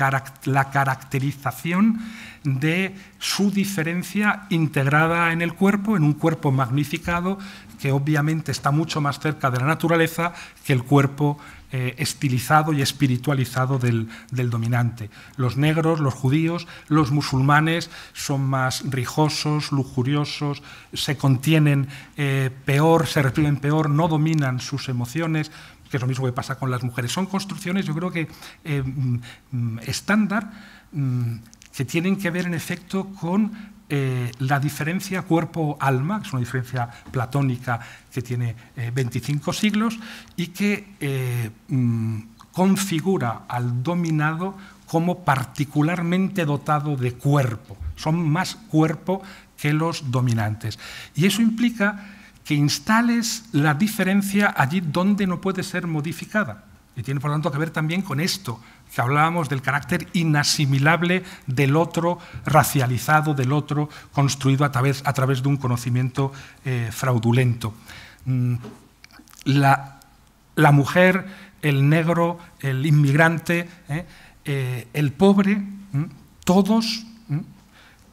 la, caracterización de su diferencia integrada en el cuerpo, en un cuerpo magnificado que obviamente está mucho más cerca de la naturaleza que el cuerpo eh, estilizado y espiritualizado del, dominante. Los negros, los judíos, los musulmanes son más rijosos, lujuriosos, se contienen eh, peor, se reprimen peor, no dominan sus emociones, que es lo mismo que pasa con las mujeres. Son construcciones, yo creo que eh, mm, estándar, mm, que tienen que ver en efecto con eh, la diferencia cuerpo-alma, que es una diferencia platónica que tiene 25 eh, siglos y que eh, mm, configura al dominado como particularmente dotado de cuerpo. Son más cuerpo que los dominantes. Y eso implica que instales la diferencia allí donde no puede ser modificada. Y tiene, por lo tanto, que ver también con esto, que hablábamos del carácter inasimilable del otro, racializado del otro, construido a través, a través de un conocimiento eh, fraudulento. Mm, la, mujer, el negro, el inmigrante, eh, eh, el pobre, mm, todos mm,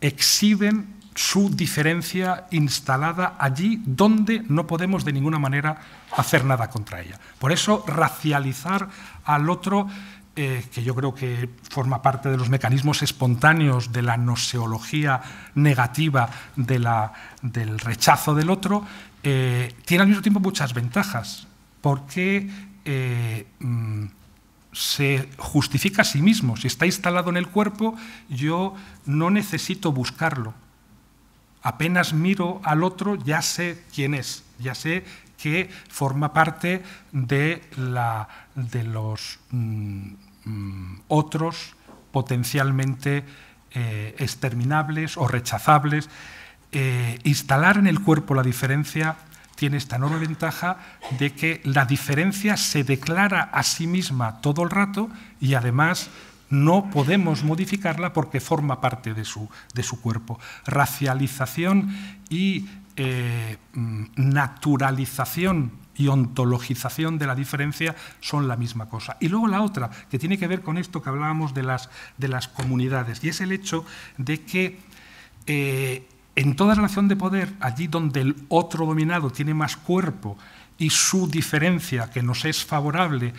exhiben su diferencia instalada allí donde no podemos de ninguna manera hacer nada contra ella. Por eso, racializar al otro, eh, que yo creo que forma parte de los mecanismos espontáneos de la noseología negativa del rechazo del otro, eh, tiene al mismo tiempo muchas ventajas, porque eh, mm, se justifica a sí mismo. Si está instalado en el cuerpo, yo no necesito buscarlo apenas miro al otro ya sé quién es, ya sé que forma parte de, los mm, mm, otros potencialmente eh, exterminables o rechazables. Eh, instalar en el cuerpo la diferencia tiene esta enorme ventaja de que la diferencia se declara a sí misma todo el rato y además no podemos modificarla porque forma parte de su, de su cuerpo. Racialización y eh, mm, naturalización y ontologización de la diferencia son la misma cosa. Y luego la otra, que tiene que ver con esto que hablábamos de las, de las comunidades, y es el hecho de que eh, en toda relación de poder, allí donde el otro dominado tiene más cuerpo y su diferencia, que nos es favorable,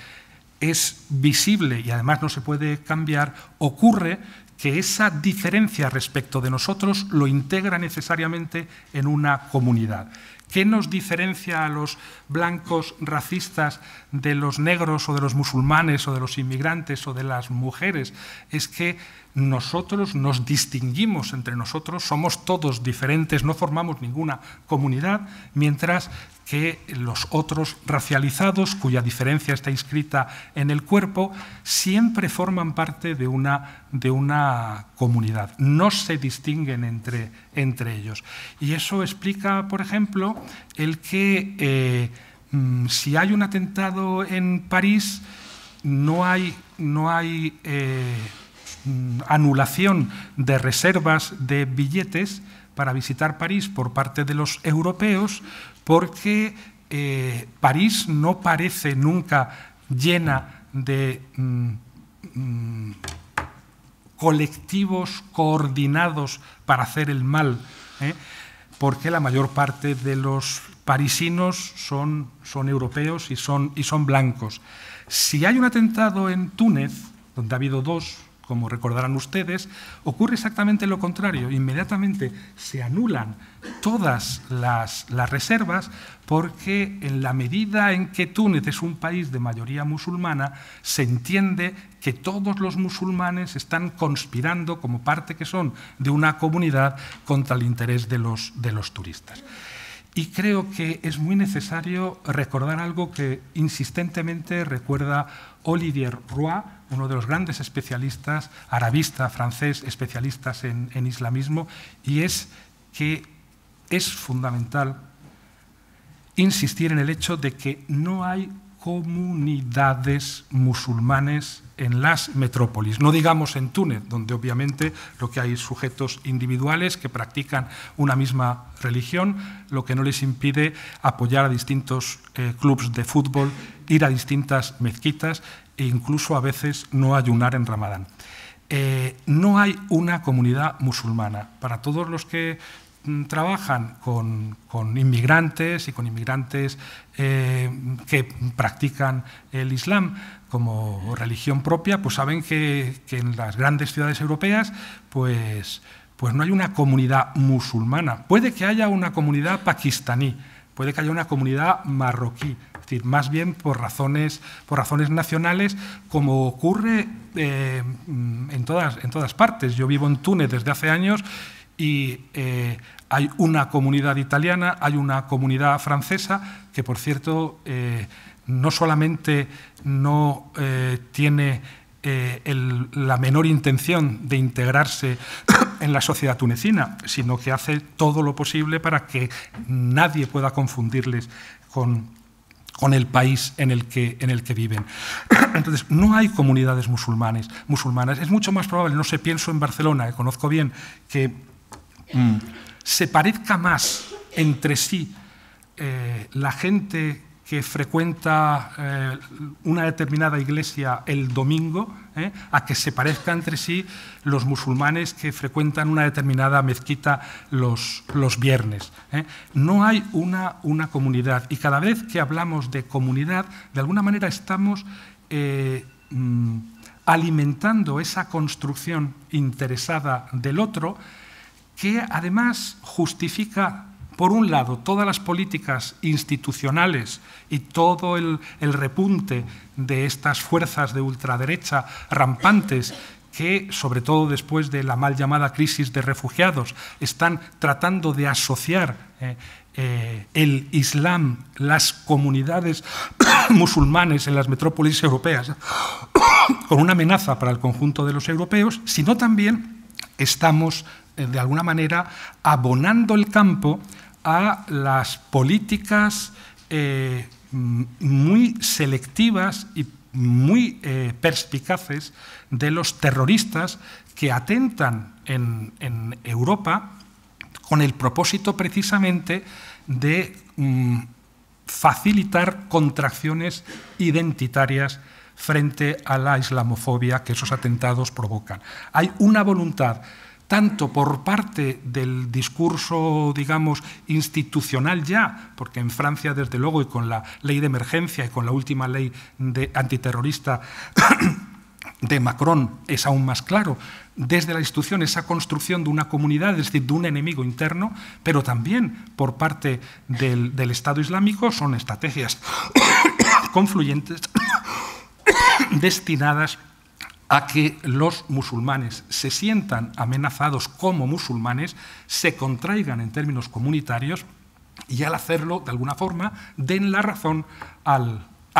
es visible y además no se puede cambiar, ocurre que esa diferencia respecto de nosotros lo integra necesariamente en una comunidad. ¿Qué nos diferencia a los blancos racistas de los negros o de los musulmanes o de los inmigrantes o de las mujeres? Es que nosotros nos distinguimos entre nosotros, somos todos diferentes, no formamos ninguna comunidad, mientras que los otros racializados, cuya diferencia está inscrita en el cuerpo, siempre forman parte de una, de una comunidad, no se distinguen entre, entre, ellos. Y eso explica, por ejemplo, el que eh, mm, si hay un atentado en París, no hay, no hay eh, anulación de reservas de billetes para visitar París por parte de los europeos, porque eh, París no parece nunca llena de mm, mm, colectivos coordinados para hacer el mal, ¿eh? porque la mayor parte de los parisinos son, son europeos y son, y son blancos. Si hay un atentado en Túnez, donde ha habido dos, como recordarán ustedes, ocurre exactamente lo contrario. Inmediatamente se anulan todas las, reservas porque en la medida en que Túnez es un país de mayoría musulmana, se entiende que todos los musulmanes están conspirando como parte que son de una comunidad contra el interés de los, de los turistas. Y creo que es muy necesario recordar algo que insistentemente recuerda Olivier Roy, uno de los grandes especialistas, arabista, francés, especialistas en, islamismo, y es que es fundamental insistir en el hecho de que no hay comunidades musulmanes en las metrópolis, no digamos en Túnez, donde obviamente lo que hay sujetos individuales que practican una misma religión, lo que no les impide apoyar a distintos eh, clubes de fútbol, ir a distintas mezquitas e incluso a veces no ayunar en Ramadán. Eh, no hay una comunidad musulmana. Para todos los que trabajan con, inmigrantes y con inmigrantes eh, que practican el Islam como religión propia, pues saben que, en las grandes ciudades europeas pues, pues no hay una comunidad musulmana. Puede que haya una comunidad pakistaní, puede que haya una comunidad marroquí, decir, más bien por razones, por razones nacionales, como ocurre eh, en, todas, en todas partes. Yo vivo en Túnez desde hace años y eh, hay una comunidad italiana, hay una comunidad francesa, que por cierto eh, no solamente no tiene la menor intención de integrarse en la sociedad tunecina, sino que hace todo lo posible para que nadie pueda confundirles con, con el país en el que, en el que viven. (clears throat) Entonces, no hay comunidades musulmanes, musulmanas. Es mucho más probable, no sé, pienso en Barcelona, que conozco bien, que mm, se parezca más entre sí eh, la gente que frecuenta eh, una determinada iglesia el domingo, eh, a que se parezca entre sí los musulmanes que frecuentan una determinada mezquita los, los viernes. No hay una, una, comunidad y cada vez que hablamos de comunidad, de alguna manera estamos mm, alimentando esa construcción interesada del otro que además justifica por un lado, todas las políticas institucionales y todo el, repunte de estas fuerzas de ultraderecha rampantes que, sobre todo después de la mal llamada crisis de refugiados, están tratando de asociar eh, eh, el Islam, las comunidades (coughs) musulmanes en las metrópolis europeas, (coughs) con una amenaza para el conjunto de los europeos, sino también estamos, de alguna manera, abonando el campo a las políticas eh, muy selectivas y muy eh, perspicaces de los terroristas que atentan en, Europa con el propósito precisamente de mm, facilitar contracciones identitarias frente a la islamofobia que esos atentados provocan. Hay una voluntad tanto por parte del discurso, digamos, institucional ya, porque en Francia, desde luego, y con la ley de emergencia y con la última ley antiterrorista (coughs) de Macron es aún más claro, desde la institución esa construcción de una comunidad, es decir, de un enemigo interno, pero también por parte del, del Estado Islámico son estrategias (coughs) confluyentes (coughs) destinadas a que los musulmanes se sientan amenazados como musulmanes, se contraigan en términos comunitarios y al hacerlo, de alguna forma, den la razón a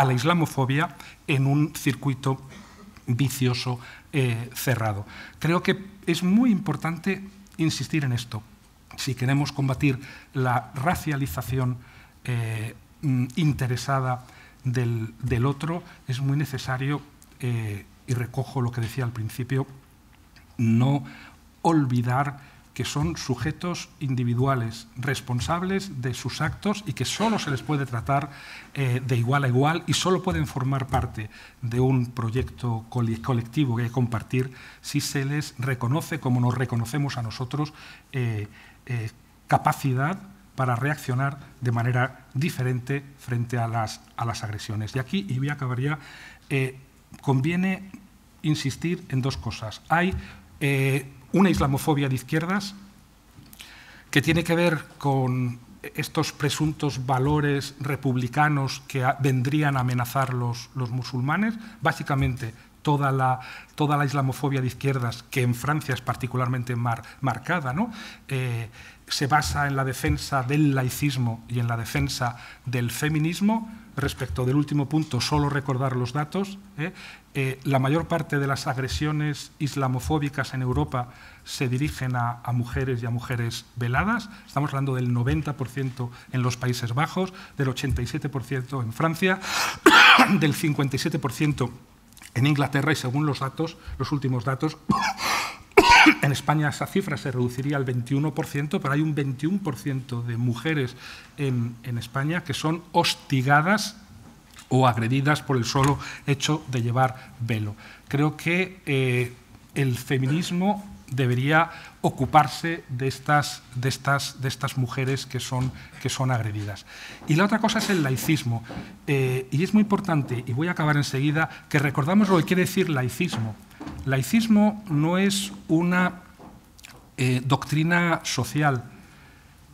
la islamofobia en un circuito vicioso eh, cerrado. Creo que es muy importante insistir en esto. Si queremos combatir la racialización eh, mm, interesada del, otro, es muy necesario eh, y recojo lo que decía al principio, no olvidar que son sujetos individuales, responsables de sus actos y que solo se les puede tratar eh, de igual a igual y solo pueden formar parte de un proyecto colectivo que hay que compartir si se les reconoce, como nos reconocemos a nosotros, eh, eh, capacidad para reaccionar de manera diferente frente a las, a las agresiones. Y aquí, y voy a acabar ya, conviene insistir en dos cosas. Hay eh, una islamofobia de izquierdas que tiene que ver con estos presuntos valores republicanos que vendrían a amenazar los, los musulmanes, básicamente toda la, toda la, islamofobia de izquierdas, que en Francia es particularmente marcada, ¿no? Eh, se basa en la defensa del laicismo y en la defensa del feminismo. Respecto del último punto, solo recordar los datos. ¿eh? Eh, la mayor parte de las agresiones islamofóbicas en Europa se dirigen a, mujeres y a mujeres veladas. Estamos hablando del 90% en los Países Bajos, del 87% en Francia, (coughs) del 57% en Inglaterra y según los datos, los últimos datos, en España esa cifra se reduciría al 21%, pero hay un 21% de mujeres en, España que son hostigadas o agredidas por el solo hecho de llevar velo. Creo que eh, el feminismo debería ocuparse de estas, de estas, de estas mujeres que son, que son agredidas. Y la otra cosa es el laicismo. Eh, y es muy importante, y voy a acabar enseguida, que recordamos lo que quiere decir laicismo. Laicismo no es una eh, doctrina social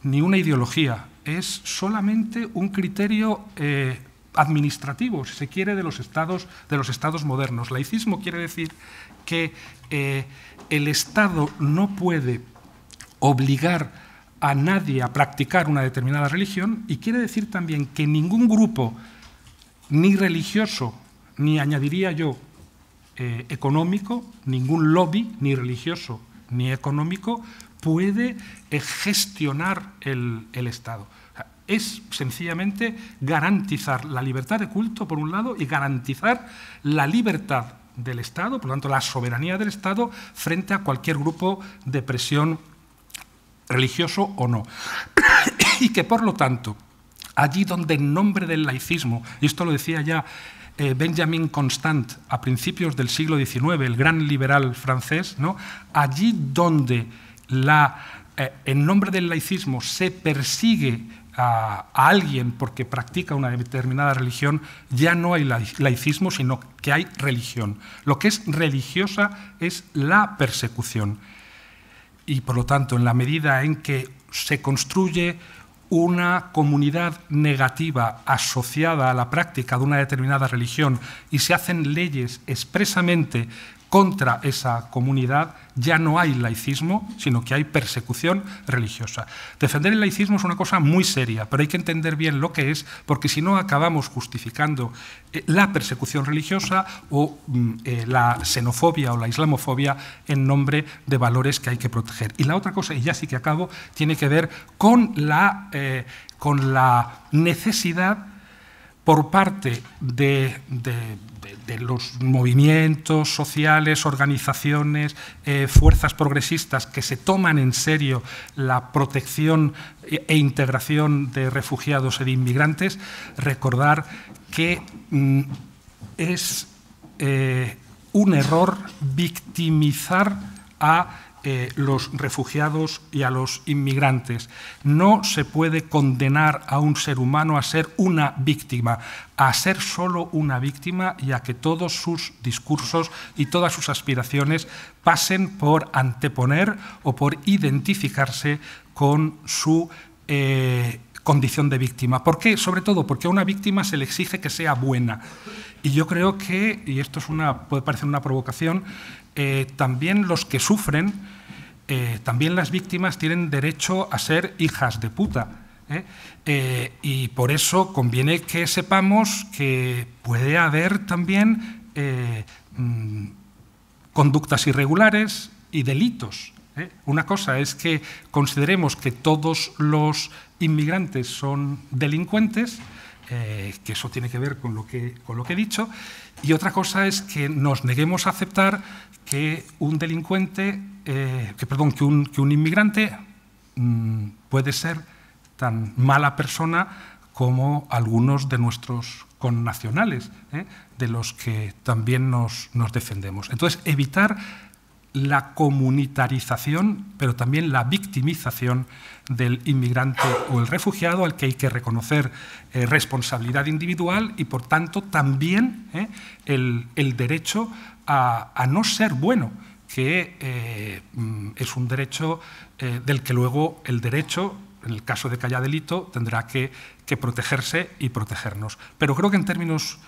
ni una ideología, es solamente un criterio eh, administrativo, si se quiere, de los estados, de los estados modernos. Laicismo quiere decir que eh, el Estado no puede obligar a nadie a practicar una determinada religión y quiere decir también que ningún grupo, ni religioso, ni añadiría yo eh, económico, ningún lobby, ni religioso ni económico, puede eh, gestionar el, Estado. es sencillamente garantizar la libertad de culto, por un lado, y garantizar la libertad del Estado, por lo tanto, la soberanía del Estado frente a cualquier grupo de presión religioso o no. (coughs) y que, por lo tanto, allí donde en nombre del laicismo, y esto lo decía ya eh, Benjamin Constant a principios del siglo XIX, el gran liberal francés, ¿no? allí donde eh, en nombre del laicismo se persigue a, alguien porque practica una determinada religión, ya no hay laicismo, sino que hay religión. Lo que es religiosa es la persecución. Y por lo tanto, en la medida en que se construye una comunidad negativa asociada a la práctica de una determinada religión y se hacen leyes expresamente contra esa comunidad, ya no hay laicismo, sino que hay persecución religiosa. Defender el laicismo es una cosa muy seria, pero hay que entender bien lo que es, porque si no acabamos justificando eh, la persecución religiosa o mm, eh, la xenofobia o la islamofobia en nombre de valores que hay que proteger. Y la otra cosa, y ya sí que acabo, tiene que ver con la, eh, con la necesidad por parte de, los movimientos sociales, organizaciones, eh, fuerzas progresistas que se toman en serio la protección e integración de refugiados e de inmigrantes, recordar que mm, es eh, un error victimizar a eh, los refugiados y a los inmigrantes. No se puede condenar a un ser humano a ser una víctima, a ser solo una víctima y a que todos sus discursos y todas sus aspiraciones pasen por anteponer o por identificarse con su eh, condición de víctima. ¿Por qué? Sobre todo porque a una víctima se le exige que sea buena. Y yo creo que, y esto es una, puede parecer una provocación, eh, también los que sufren, eh, también las víctimas tienen derecho a ser hijas de puta. ¿eh? y por eso conviene que sepamos que puede haber también mm, conductas irregulares y delitos. Una cosa es que consideremos que todos los inmigrantes son delincuentes, que eso tiene que ver con lo que, con lo que he dicho, y otra cosa es que nos neguemos a aceptar que un delincuente, eh, que, perdón, que un, inmigrante mmm, puede ser tan mala persona como algunos de nuestros connacionales, ¿eh? de los que también nos defendemos. Entonces, evitar la comunitarización, pero también la victimización del inmigrante o el refugiado, al que hay que reconocer eh, responsabilidad individual y, por tanto, también eh, el, el, derecho a, a, no ser bueno, que eh, mm, es un derecho del que luego el derecho en el caso de que haya delito, tendrá que, que, protegerse y protegernos. Pero creo que en términos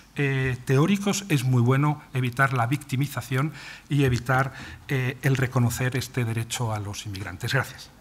teóricos es muy bueno evitar la victimización y evitar el reconocer este derecho a los inmigrantes. Gracias.